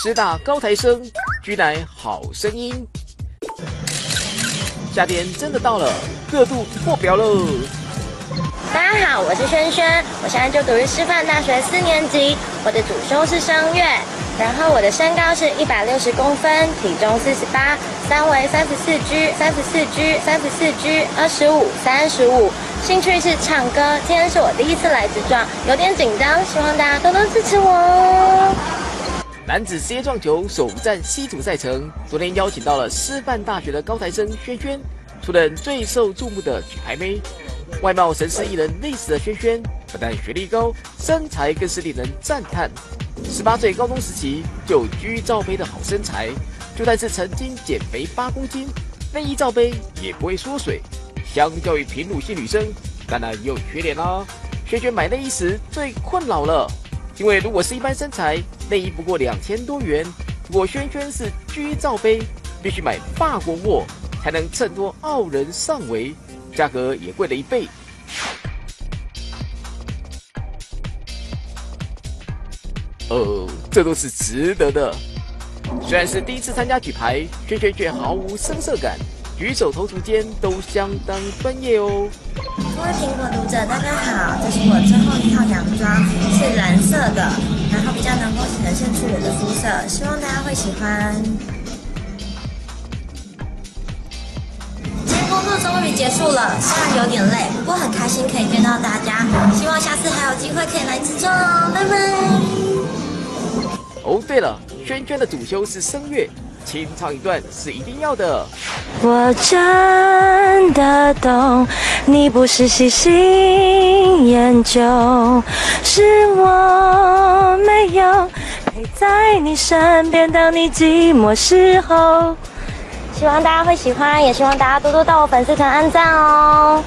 师大高材生，居然好声音。夏天真的到了，热度破表喽！大家好，我是萱萱，我现在就读于师范大学四年级，我的主修是声乐，然后我的身高是一百六十公分，体重四十八，三围三十四 G，三十四 G，三十四 G，二十五，三十五，兴趣是唱歌。今天是我第一次来直撞，有点紧张，希望大家多多支持我哦。男子职业撞球首战西组赛程，昨天邀请到了师范大学的高材生萱萱，出任最受注目的举牌妹。外貌神似一人类似的萱萱，不但学历高，身材更是令人赞叹。十八岁高中时期就居罩杯的好身材，就算是曾经减肥八公斤，内衣罩杯也不会缩水。相较于平乳系女生，当然也有缺点啦。萱萱买内衣时最困扰了。因为如果是一般身材，内衣不过两千多元。如果萱萱是 G 罩杯，必须买法国货才能衬托傲人上围，价格也贵了一倍。哦，这都是值得的。虽然是第一次参加举牌，萱萱却毫无生涩感。举手投足间都相当专业哦。各位苹果读者，大家好，这是我最后一套洋装，是蓝色希望大家会喜欢。今天工作终于结束了，虽然有点累，不过很开心可以见到大家，希望下次还有机会可以来自重，拜拜。哦，对了，萱萱的主修是声乐。清唱一段是一定要的。我真的懂，你不是喜新厌旧，是我没有陪在你身边，当你寂寞时候。希望大家会喜欢，也希望大家多多到我粉丝团按赞哦。